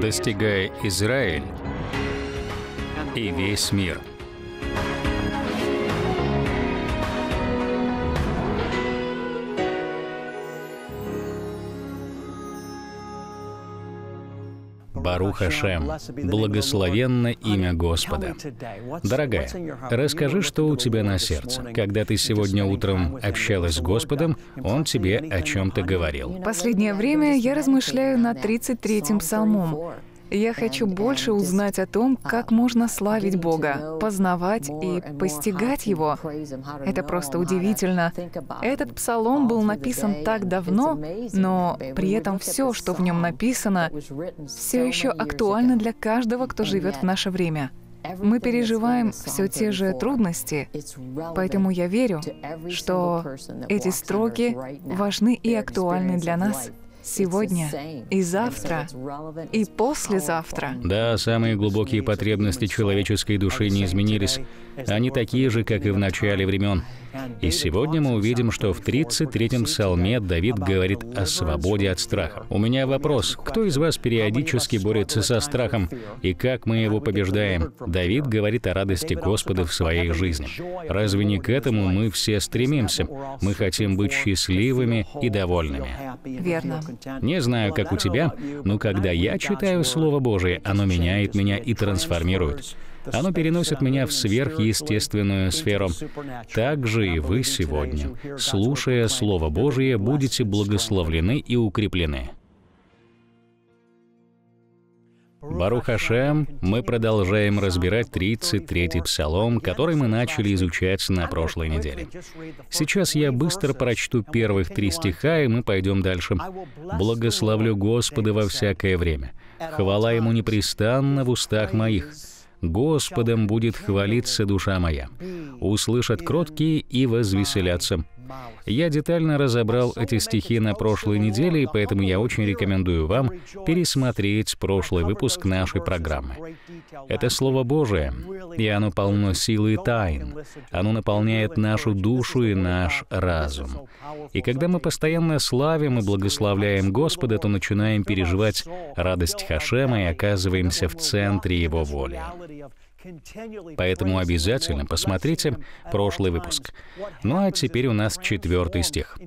достигая Израиль и весь мир. Барух Хашем, благословенно имя Господа. Дорогая, расскажи, что у тебя на сердце. Когда ты сегодня утром общалась с Господом, Он тебе о чем-то говорил. Последнее время я размышляю над 33-м псалмом. Я хочу больше узнать о том, как можно славить Бога, познавать и постигать Его. Это просто удивительно. Этот псалом был написан так давно, но при этом все, что в нем написано, все еще актуально для каждого, кто живет в наше время. Мы переживаем все те же трудности, поэтому я верю, что эти строки важны и актуальны для нас сегодня и завтра и послезавтра. Да, самые глубокие потребности человеческой души не изменились. Они такие же, как и в начале времен. И сегодня мы увидим, что в 33-м псалме Давид говорит о свободе от страха. У меня вопрос. Кто из вас периодически борется со страхом? И как мы его побеждаем? Давид говорит о радости Господа в своей жизни. Разве не к этому мы все стремимся? Мы хотим быть счастливыми и довольными. Верно. Не знаю, как у тебя, но когда я читаю Слово Божие, оно меняет меня и трансформирует. Оно переносит меня в сверхъестественную сферу. Так же и вы сегодня, слушая Слово Божие, будете благословлены и укреплены. Барух Хашем, мы продолжаем разбирать 33-й псалом, который мы начали изучать на прошлой неделе. Сейчас я быстро прочту первых три стиха, и мы пойдем дальше. «Благословлю Господа во всякое время. Хвала Ему непрестанно в устах моих». Господом будет хвалиться душа моя. Услышат кроткие и возвеселятся. Я детально разобрал эти стихи на прошлой неделе, и поэтому я очень рекомендую вам пересмотреть прошлый выпуск нашей программы. Это Слово Божие, и оно полно силы и тайн. Оно наполняет нашу душу и наш разум. И когда мы постоянно славим и благословляем Господа, то начинаем переживать радость Хашема и оказываемся в центре Его воли. Поэтому обязательно посмотрите прошлый выпуск. Ну а теперь у нас четвертый стих.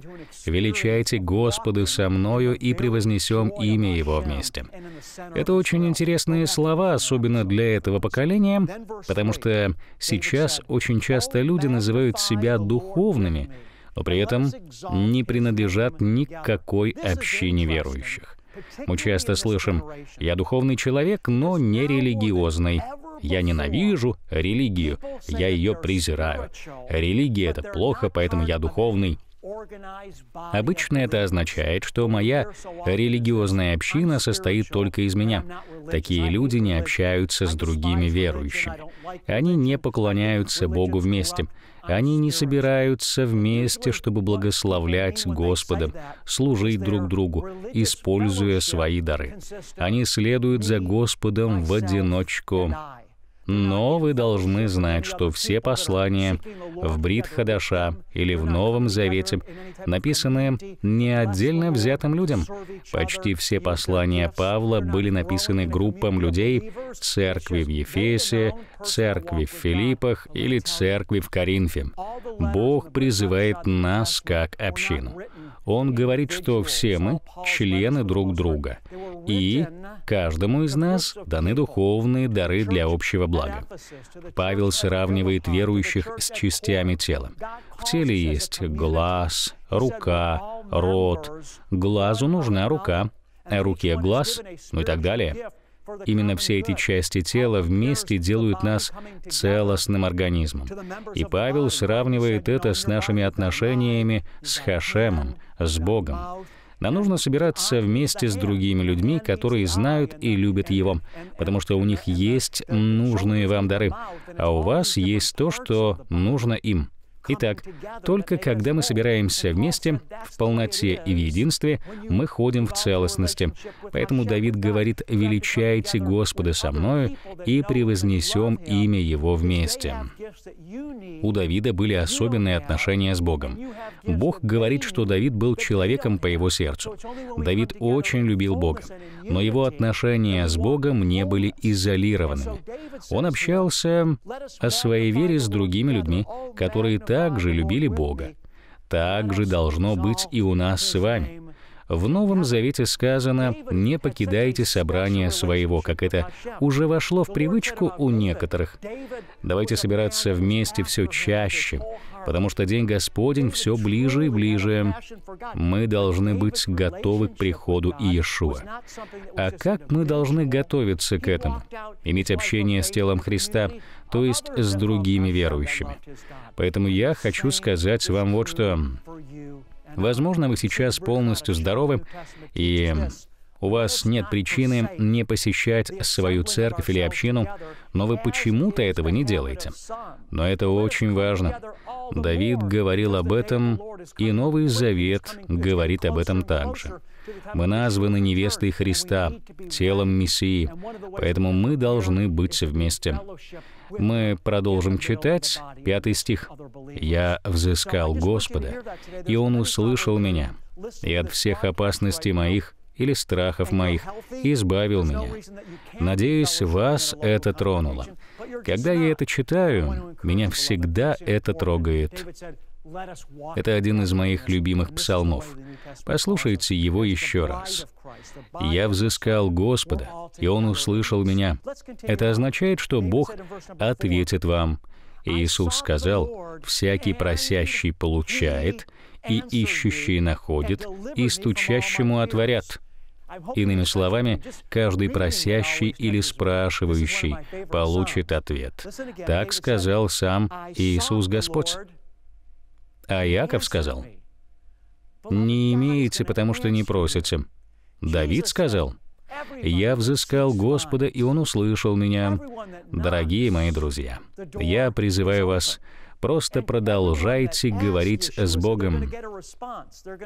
«Величайте Господа со мною и превознесем имя Его вместе». Это очень интересные слова, особенно для этого поколения, потому что сейчас очень часто люди называют себя духовными, но при этом не принадлежат ни к какой общине верующих. Мы часто слышим «я духовный человек, но не религиозный». Я ненавижу религию, я ее презираю. Религия — это плохо, поэтому я духовный. Обычно это означает, что моя религиозная община состоит только из меня. Такие люди не общаются с другими верующими. Они не поклоняются Богу вместе. Они не собираются вместе, чтобы благословлять Господа, служить друг другу, используя свои дары. Они следуют за Господом в одиночку. Но вы должны знать, что все послания в Брит Хадаша или в Новом Завете написаны не отдельно взятым людям. Почти все послания Павла были написаны группам людей церкви в Ефесе, церкви в Филиппах или церкви в Коринфе. Бог призывает нас как общину. Он говорит, что все мы члены друг друга, и каждому из нас даны духовные дары для общего блага. Павел сравнивает верующих с частями тела. В теле есть глаз, рука, рот. Глазу нужна рука, а руке глаз, ну и так далее. Именно все эти части тела вместе делают нас целостным организмом. И Павел сравнивает это с нашими отношениями с Хашемом, с Богом. Нам нужно собираться вместе с другими людьми, которые знают и любят Его, потому что у них есть нужные вам дары, а у вас есть то, что нужно им. Итак, только когда мы собираемся вместе, в полноте и в единстве, мы ходим в целостности. Поэтому Давид говорит «величайте Господа со мною и превознесем имя Его вместе». У Давида были особенные отношения с Богом. Бог говорит, что Давид был человеком по его сердцу. Давид очень любил Бога, но его отношения с Богом не были изолированными. Он общался о своей вере с другими людьми, которые также любили Бога. Так же должно быть и у нас с вами. В Новом Завете сказано «не покидайте собрание своего», как это уже вошло в привычку у некоторых. Давайте собираться вместе все чаще, потому что День Господень все ближе и ближе. Мы должны быть готовы к приходу Иешуа. А как мы должны готовиться к этому? Иметь общение с телом Христа, то есть с другими верующими. Поэтому я хочу сказать вам вот что. Возможно, вы сейчас полностью здоровы, и у вас нет причины не посещать свою церковь или общину, но вы почему-то этого не делаете. Но это очень важно. Давид говорил об этом, и Новый Завет говорит об этом также. Мы названы невестой Христа, телом Мессии, поэтому мы должны быть вместе. Мы продолжим читать пятый стих. «Я взыскал Господа, и Он услышал меня, и от всех опасностей моих или страхов моих избавил меня. Надеюсь, вас это тронуло. Когда я это читаю, меня всегда это трогает. Это один из моих любимых псалмов. Послушайте его еще раз. «Я взыскал Господа, и Он услышал меня». Это означает, что Бог ответит вам. Иисус сказал, «Всякий просящий получает, и ищущий находит, и стучащему отворят». Иными словами, каждый просящий или спрашивающий получит ответ. Так сказал сам Иисус Господь. А Яков сказал, «Не имеете, потому что не просите». Давид сказал, «Я взыскал Господа, и Он услышал меня». Дорогие мои друзья, я призываю вас, просто продолжайте говорить с Богом.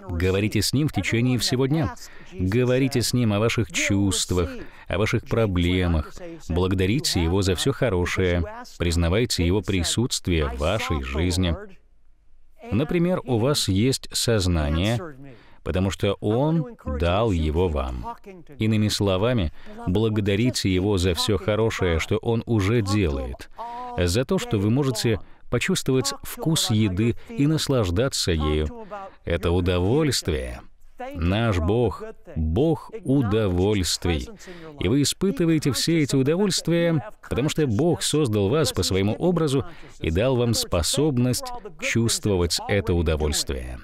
Говорите с Ним в течение всего дня. Говорите с Ним о ваших чувствах, о ваших проблемах. Благодарите Его за все хорошее. Признавайте Его присутствие в вашей жизни. Например, у вас есть сознание, потому что Он дал его вам. Иными словами, благодарите Его за все хорошее, что Он уже делает, за то, что вы можете почувствовать вкус еды и наслаждаться ею. Это удовольствие — Наш Бог — Бог удовольствий. И вы испытываете все эти удовольствия, потому что Бог создал вас по своему образу и дал вам способность чувствовать это удовольствие.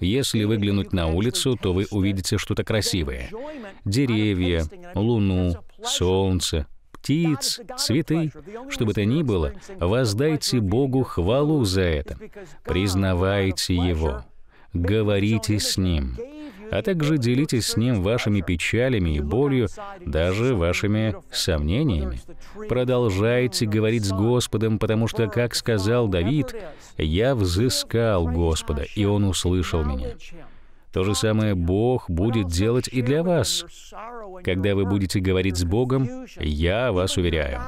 Если выглянуть на улицу, то вы увидите что-то красивое. Деревья, луну, солнце, птиц, цветы, что бы то ни было, воздайте Богу хвалу за это. Признавайте Его говорите с Ним, а также делитесь с Ним вашими печалями и болью, даже вашими сомнениями. Продолжайте говорить с Господом, потому что, как сказал Давид, «Я взыскал Господа, и Он услышал меня». То же самое Бог будет делать и для вас. Когда вы будете говорить с Богом, я вас уверяю,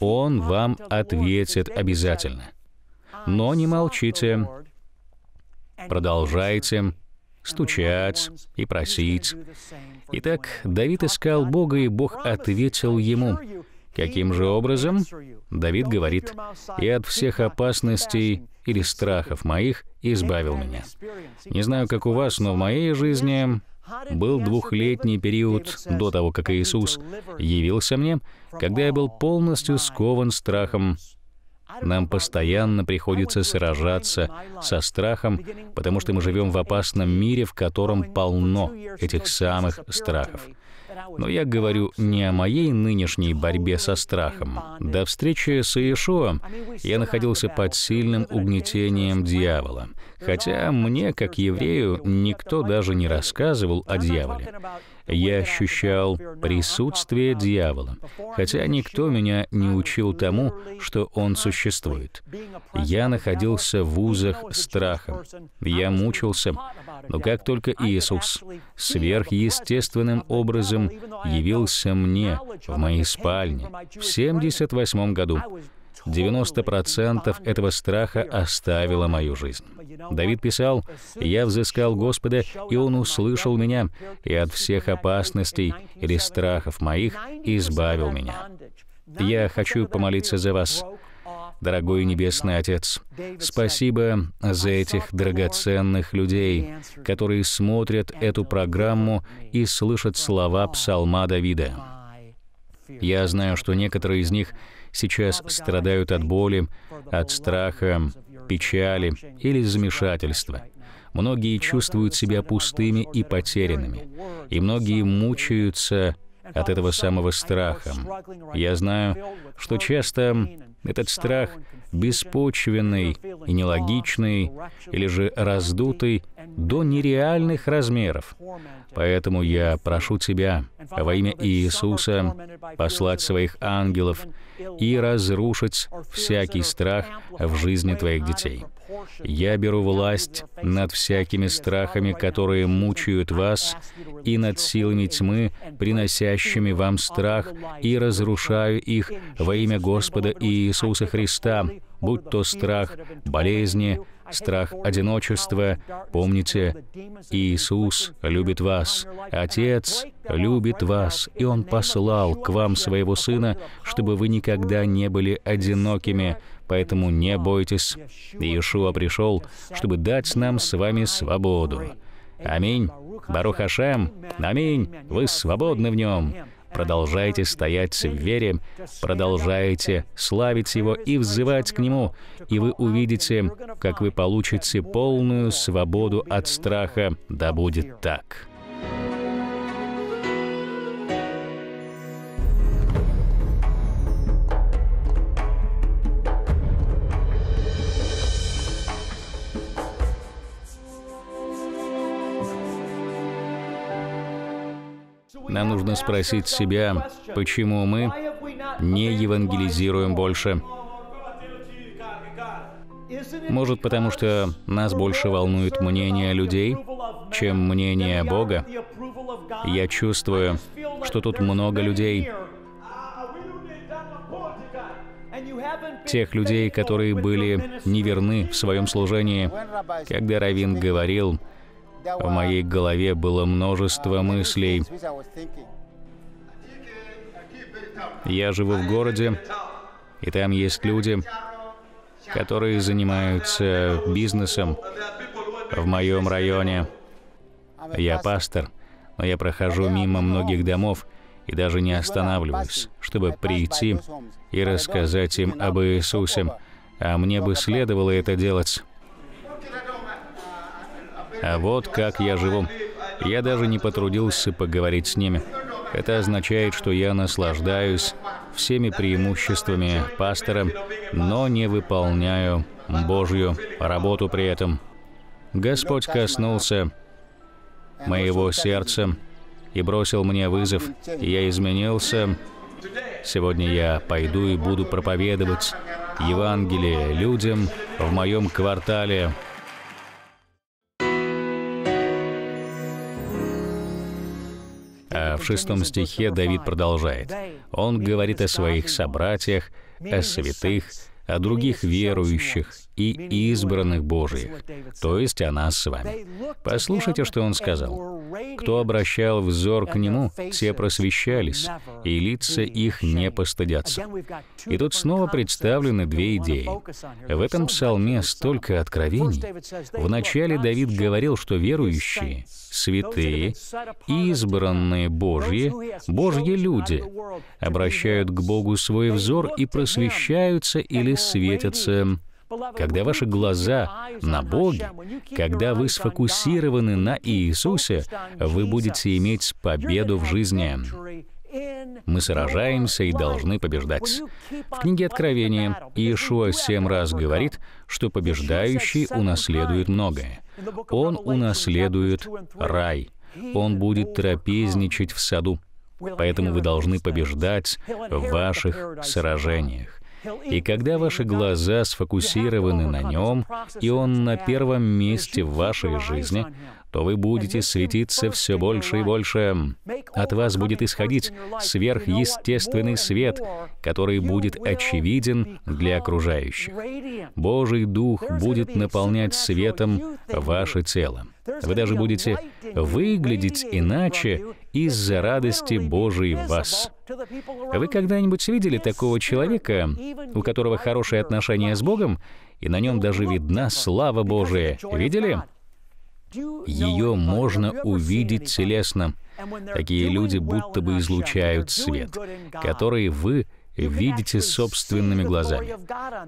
Он вам ответит обязательно. Но не молчите, Продолжайте стучать и просить. Итак, Давид искал Бога, и Бог ответил ему. Каким же образом? Давид говорит, «И от всех опасностей или страхов моих избавил меня». Не знаю, как у вас, но в моей жизни был двухлетний период до того, как Иисус явился мне, когда я был полностью скован страхом нам постоянно приходится сражаться со страхом, потому что мы живем в опасном мире, в котором полно этих самых страхов. Но я говорю не о моей нынешней борьбе со страхом. До встречи с Иешуа я находился под сильным угнетением дьявола. Хотя мне, как еврею, никто даже не рассказывал о дьяволе. Я ощущал присутствие дьявола, хотя никто меня не учил тому, что он существует. Я находился в узах страха. Я мучился, но как только Иисус сверхъестественным образом явился мне в моей спальне в 78 году, 90% этого страха оставило мою жизнь. Давид писал, «Я взыскал Господа, и Он услышал меня, и от всех опасностей или страхов моих избавил меня». Я хочу помолиться за вас. Дорогой Небесный Отец, спасибо за этих драгоценных людей, которые смотрят эту программу и слышат слова псалма Давида. Я знаю, что некоторые из них сейчас страдают от боли, от страха, печали или замешательства. Многие чувствуют себя пустыми и потерянными, и многие мучаются от этого самого страха. Я знаю, что часто этот страх беспочвенный и нелогичный, или же раздутый до нереальных размеров. Поэтому я прошу Тебя во имя Иисуса послать своих ангелов и разрушить всякий страх в жизни Твоих детей. Я беру власть над всякими страхами, которые мучают вас, и над силами тьмы, приносящими вам страх, и разрушаю их во имя Господа Иисуса Христа, будь то страх болезни, страх одиночества. Помните, Иисус любит вас, Отец любит вас, и Он послал к вам Своего Сына, чтобы вы никогда не были одинокими, поэтому не бойтесь. Иешуа пришел, чтобы дать нам с вами свободу. Аминь. Барух Хашем. Аминь. Вы свободны в нем. Продолжайте стоять в вере, продолжайте славить Его и взывать к Нему, и вы увидите, как вы получите полную свободу от страха. Да будет так. Нам нужно спросить себя, почему мы не евангелизируем больше. Может, потому что нас больше волнует мнение людей, чем мнение Бога? Я чувствую, что тут много людей, тех людей, которые были неверны в своем служении. Когда Равин говорил, в моей голове было множество мыслей. Я живу в городе, и там есть люди, которые занимаются бизнесом в моем районе. Я пастор, но я прохожу мимо многих домов и даже не останавливаюсь, чтобы прийти и рассказать им об Иисусе, а мне бы следовало это делать. А вот как я живу. Я даже не потрудился поговорить с ними. Это означает, что я наслаждаюсь всеми преимуществами пастора, но не выполняю Божью работу при этом. Господь коснулся моего сердца и бросил мне вызов. Я изменился. Сегодня я пойду и буду проповедовать Евангелие людям в моем квартале, В шестом стихе Давид продолжает. Он говорит о своих собратьях, о святых, о других верующих и избранных Божиих, то есть о нас с вами. Послушайте, что он сказал. «Кто обращал взор к нему, те просвещались, и лица их не постыдятся». И тут снова представлены две идеи. В этом псалме столько откровений. Вначале Давид говорил, что верующие, святые, избранные Божьи, Божьи люди обращают к Богу свой взор и просвещаются или светятся когда ваши глаза на Боге, когда вы сфокусированы на Иисусе, вы будете иметь победу в жизни. Мы сражаемся и должны побеждать. В книге Откровения Иешуа семь раз говорит, что побеждающий унаследует многое. Он унаследует рай — он будет трапезничать в саду. Поэтому вы должны побеждать в ваших сражениях. И когда ваши глаза сфокусированы на нем, и он на первом месте в вашей жизни, то вы будете светиться все больше и больше. От вас будет исходить сверхъестественный свет, который будет очевиден для окружающих. Божий Дух будет наполнять светом ваше тело. Вы даже будете выглядеть иначе из-за радости Божией в вас. Вы когда-нибудь видели такого человека, у которого хорошие отношения с Богом, и на нем даже видна слава Божия? Видели? Ее можно увидеть телесно. Такие люди будто бы излучают свет, который вы видите собственными глазами.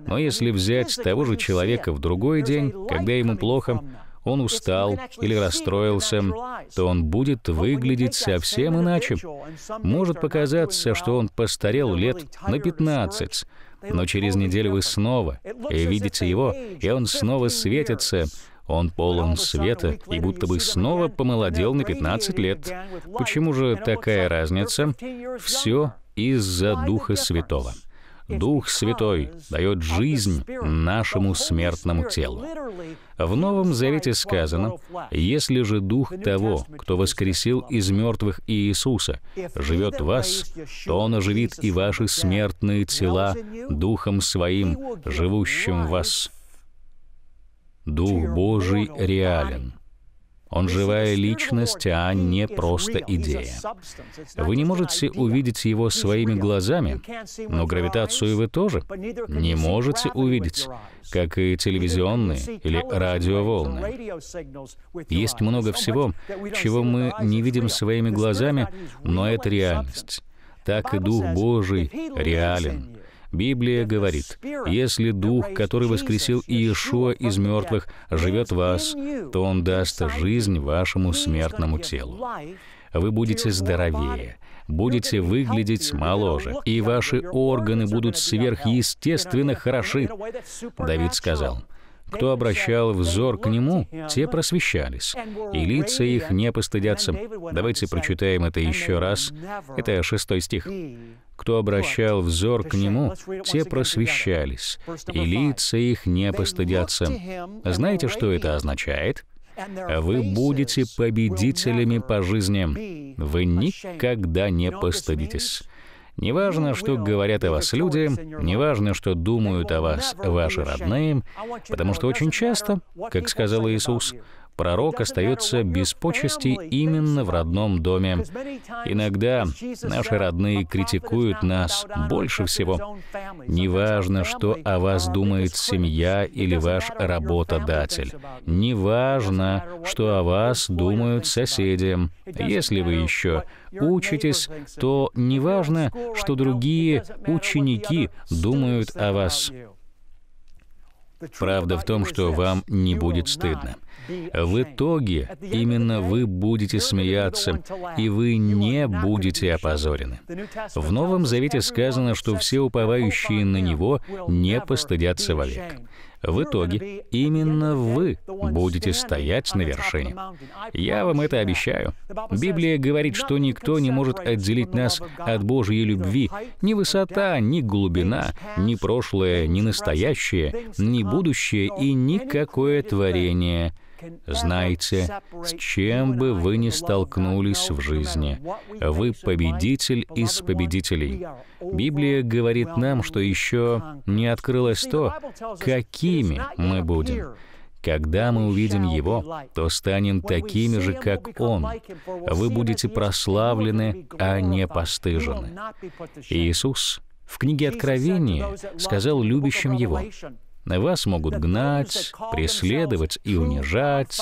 Но если взять того же человека в другой день, когда ему плохо, он устал или расстроился, то он будет выглядеть совсем иначе. Может показаться, что он постарел лет на 15, но через неделю вы снова видите его, и он снова светится, он полон света и будто бы снова помолодел на 15 лет. Почему же такая разница? Все из-за Духа Святого. Дух Святой дает жизнь нашему смертному телу. В Новом Завете сказано, «Если же Дух того, кто воскресил из мертвых Иисуса, живет в вас, то Он оживит и ваши смертные тела Духом Своим, живущим в вас». Дух Божий реален. Он живая личность, а не просто идея. Вы не можете увидеть его своими глазами, но гравитацию вы тоже не можете увидеть, как и телевизионные или радиоволны. Есть много всего, чего мы не видим своими глазами, но это реальность. Так и Дух Божий реален. Библия говорит, если Дух, который воскресил Иешуа из мертвых, живет в вас, то Он даст жизнь вашему смертному телу. Вы будете здоровее, будете выглядеть моложе, и ваши органы будут сверхъестественно хороши. Давид сказал, кто обращал взор к нему, те просвещались, и лица их не постыдятся. Давайте прочитаем это еще раз. Это шестой стих. Кто обращал взор к нему, те просвещались, и лица их не постыдятся. Знаете, что это означает? Вы будете победителями по жизни. Вы никогда не постыдитесь. Неважно, что говорят о вас люди, неважно, что думают о вас ваши родные, потому что очень часто, как сказал Иисус, пророк остается без почести именно в родном доме. Иногда наши родные критикуют нас больше всего. Неважно, что о вас думает семья или ваш работодатель. Неважно, что о вас думают соседи. Если вы еще учитесь, то неважно, что другие ученики думают о вас. Правда в том, что вам не будет стыдно. В итоге именно вы будете смеяться, и вы не будете опозорены. В Новом Завете сказано, что все уповающие на Него не постыдятся вовек. В итоге именно вы будете стоять на вершине. Я вам это обещаю. Библия говорит, что никто не может отделить нас от Божьей любви. Ни высота, ни глубина, ни прошлое, ни настоящее, ни будущее и никакое творение — Знайте, с чем бы вы ни столкнулись в жизни, вы победитель из победителей. Библия говорит нам, что еще не открылось то, какими мы будем. Когда мы увидим Его, то станем такими же, как Он. Вы будете прославлены, а не постыжены. Иисус в книге Откровения сказал любящим Его, вас могут гнать, преследовать и унижать,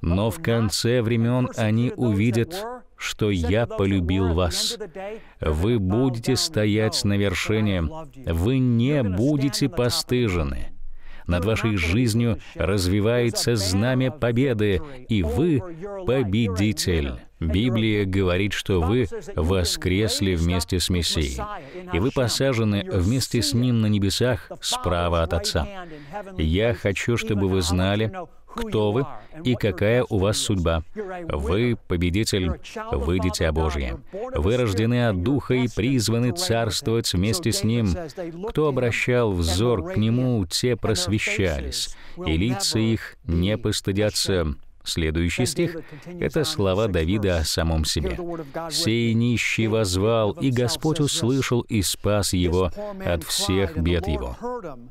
но в конце времен они увидят, что я полюбил вас. Вы будете стоять на вершине, вы не будете постыжены. Над вашей жизнью развивается знамя победы, и вы победитель. Библия говорит, что вы воскресли вместе с Мессией, и вы посажены вместе с Ним на небесах справа от Отца. Я хочу, чтобы вы знали, кто вы и какая у вас судьба. Вы победитель, вы дитя Божье. Вы рождены от Духа и призваны царствовать вместе с Ним. Кто обращал взор к Нему, те просвещались, и лица их не постыдятся. Следующий стих — это слова Давида о самом себе. «Сей нищий возвал, и Господь услышал и спас его от всех бед его».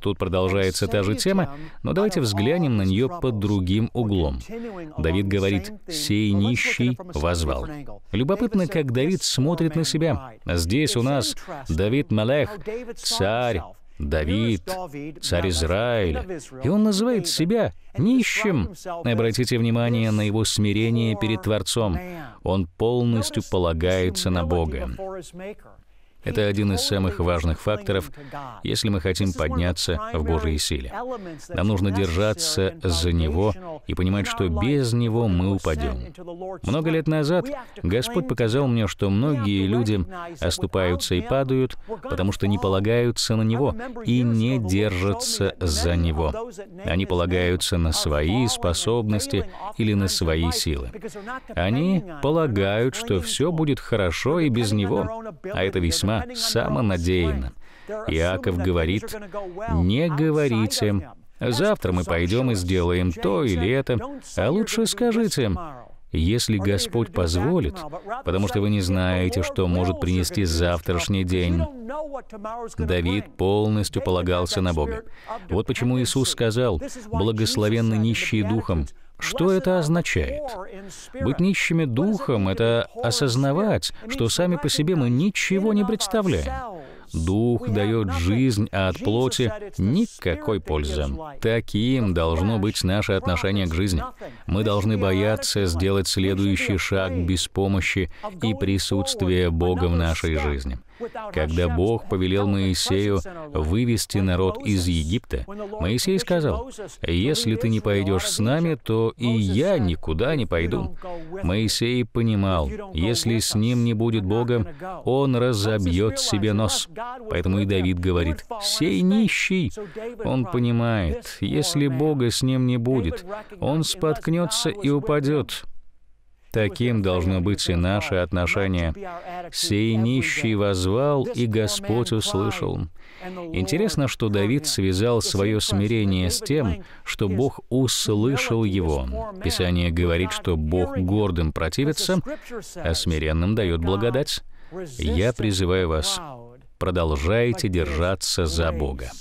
Тут продолжается та же тема, но давайте взглянем на нее под другим углом. Давид говорит «сей нищий возвал». Любопытно, как Давид смотрит на себя. Здесь у нас Давид Мелех, царь, Давид, царь Израиля, и он называет себя нищим. Обратите внимание на его смирение перед Творцом. Он полностью полагается на Бога. Это один из самых важных факторов, если мы хотим подняться в Божьей силе. Нам нужно держаться за Него и понимать, что без Него мы упадем. Много лет назад Господь показал мне, что многие люди оступаются и падают, потому что не полагаются на Него и не держатся за Него. Они полагаются на свои способности или на свои силы. Они полагают, что все будет хорошо и без Него, а это весьма весьма самонадеянно. Иаков говорит, «Не говорите, завтра мы пойдем и сделаем то или это, а лучше скажите, если Господь позволит, потому что вы не знаете, что может принести завтрашний день. Давид полностью полагался на Бога. Вот почему Иисус сказал, «Благословенны нищие духом». Что это означает? Быть нищими духом — это осознавать, что сами по себе мы ничего не представляем. Дух дает жизнь, а от плоти никакой пользы. Таким должно быть наше отношение к жизни. Мы должны бояться сделать следующий шаг без помощи и присутствия Бога в нашей жизни. Когда Бог повелел Моисею вывести народ из Египта, Моисей сказал, «Если ты не пойдешь с нами, то и я никуда не пойду». Моисей понимал, если с ним не будет Бога, он разобьет себе нос. Поэтому и Давид говорит, «Сей нищий». Он понимает, если Бога с ним не будет, он споткнется и упадет. Таким должно быть и наше отношение. «Сей нищий возвал, и Господь услышал». Интересно, что Давид связал свое смирение с тем, что Бог услышал его. Писание говорит, что Бог гордым противится, а смиренным дает благодать. Я призываю вас, продолжайте держаться за Бога.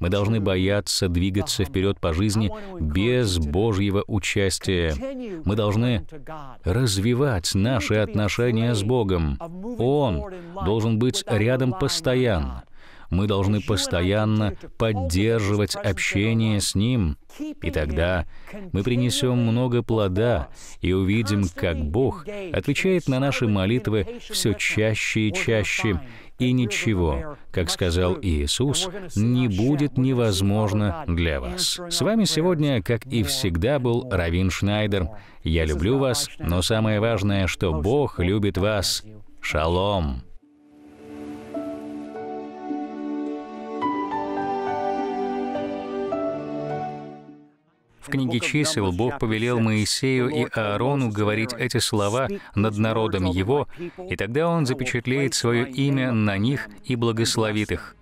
Мы должны бояться двигаться вперед по жизни без Божьего участия. Мы должны развивать наши отношения с Богом. Он должен быть рядом постоянно. Мы должны постоянно поддерживать общение с Ним, и тогда мы принесем много плода и увидим, как Бог отвечает на наши молитвы все чаще и чаще, и ничего, как сказал Иисус, не будет невозможно для вас. С вами сегодня, как и всегда, был Равин Шнайдер. Я люблю вас, но самое важное, что Бог любит вас. Шалом! В книге чисел Бог повелел Моисею и Аарону говорить эти слова над народом его, и тогда он запечатлеет свое имя на них и благословит их.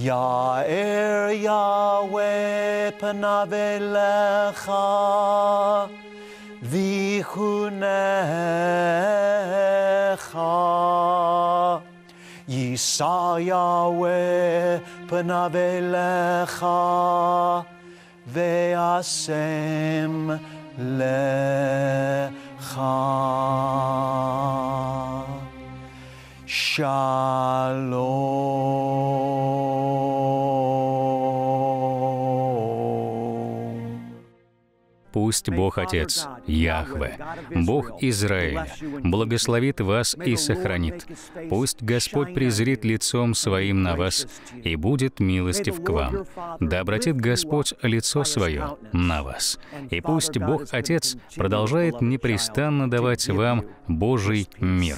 Ya'er Yahweh panav elecha ויחונך. יישא יהוה פניו אליך, והשם לך. שלום. Пусть Бог Отец, Яхве, Бог Израиля, благословит вас и сохранит. Пусть Господь презрит лицом Своим на вас и будет милостив к вам. Да обратит Господь лицо Свое на вас. И пусть Бог Отец продолжает непрестанно давать вам Божий мир.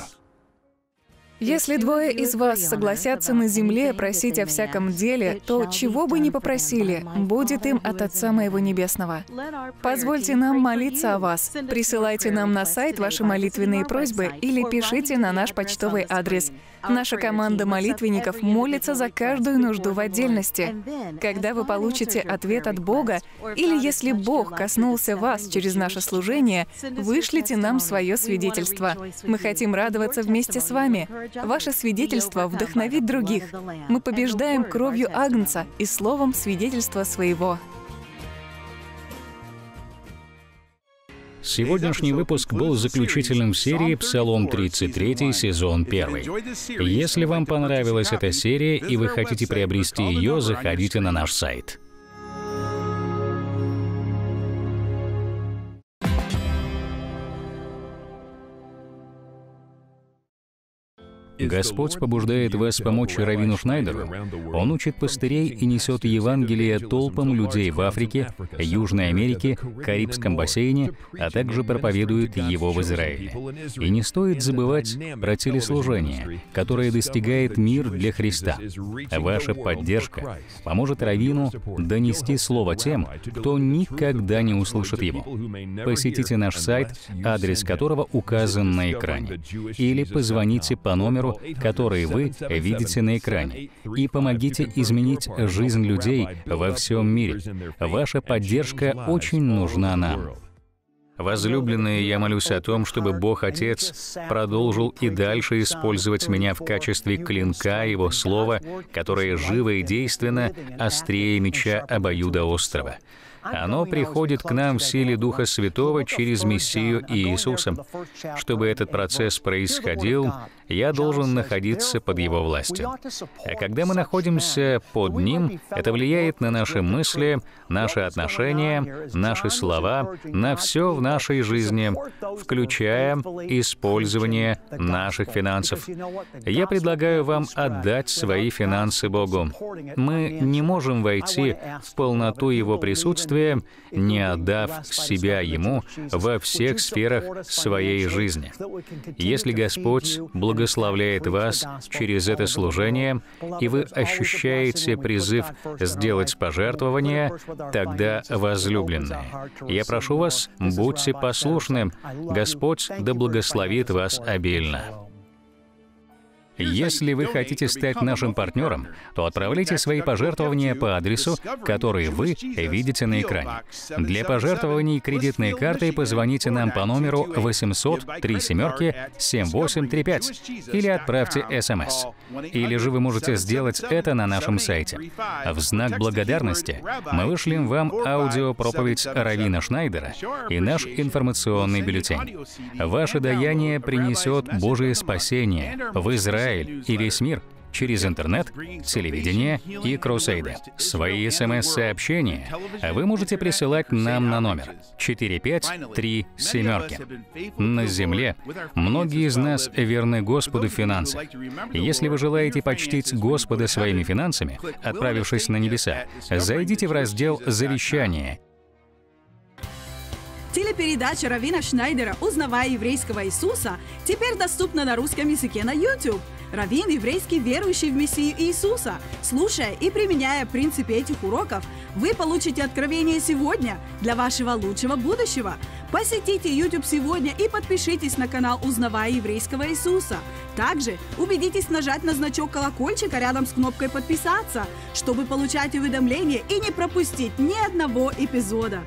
Если двое из вас согласятся на земле просить о всяком деле, то чего бы ни попросили, будет им от Отца Моего Небесного. Позвольте нам молиться о вас. Присылайте нам на сайт ваши молитвенные просьбы или пишите на наш почтовый адрес. Наша команда молитвенников молится за каждую нужду в отдельности. Когда вы получите ответ от Бога, или если Бог коснулся вас через наше служение, вышлите нам свое свидетельство. Мы хотим радоваться вместе с вами. Ваше свидетельство вдохновит других. Мы побеждаем кровью Агнца и словом свидетельства своего. Сегодняшний выпуск был заключительным в серии «Псалом 33», сезон 1. Если вам понравилась эта серия и вы хотите приобрести ее, заходите на наш сайт. Господь побуждает вас помочь Равину Шнайдеру. Он учит пастырей и несет Евангелие толпам людей в Африке, Южной Америке, Карибском бассейне, а также проповедует его в Израиле. И не стоит забывать про телеслужение, которое достигает мир для Христа. Ваша поддержка поможет Равину донести слово тем, кто никогда не услышит его. Посетите наш сайт, адрес которого указан на экране, или позвоните по номеру которые вы видите на экране, и помогите изменить жизнь людей во всем мире. Ваша поддержка очень нужна нам. Возлюбленные, я молюсь о том, чтобы Бог Отец продолжил и дальше использовать меня в качестве клинка Его Слова, которое живо и действенно острее меча обоюда острова. Оно приходит к нам в силе Духа Святого через Мессию Иисуса. Чтобы этот процесс происходил, я должен находиться под Его властью. А когда мы находимся под Ним, это влияет на наши мысли, наши отношения, наши слова, на все в нашей жизни, включая использование наших финансов. Я предлагаю вам отдать свои финансы Богу. Мы не можем войти в полноту Его присутствия, действия, не отдав себя Ему во всех сферах своей жизни. Если Господь благословляет вас через это служение, и вы ощущаете призыв сделать пожертвование, тогда, возлюбленные, я прошу вас, будьте послушны, Господь да благословит вас обильно. Если вы хотите стать нашим партнером, то отправляйте свои пожертвования по адресу, который вы видите на экране. Для пожертвований кредитной картой позвоните нам по номеру 800 3 семерки 7835 или отправьте смс. Или же вы можете сделать это на нашем сайте. В знак благодарности мы вышлем вам аудиопроповедь Равина Шнайдера и наш информационный бюллетень. Ваше даяние принесет Божие спасение в Израиль Израиль и весь мир через интернет, телевидение и крусейды. Свои смс-сообщения вы можете присылать нам на номер 45337. На Земле многие из нас верны Господу в финансах. Если вы желаете почтить Господа своими финансами, отправившись на небеса, зайдите в раздел «Завещание» Телепередача Равина Шнайдера «Узнавая еврейского Иисуса» теперь доступна на русском языке на YouTube. Равин – еврейский верующий в Мессию Иисуса. Слушая и применяя принципы этих уроков, вы получите откровение сегодня для вашего лучшего будущего. Посетите YouTube сегодня и подпишитесь на канал «Узнавая еврейского Иисуса». Также убедитесь нажать на значок колокольчика рядом с кнопкой «Подписаться», чтобы получать уведомления и не пропустить ни одного эпизода.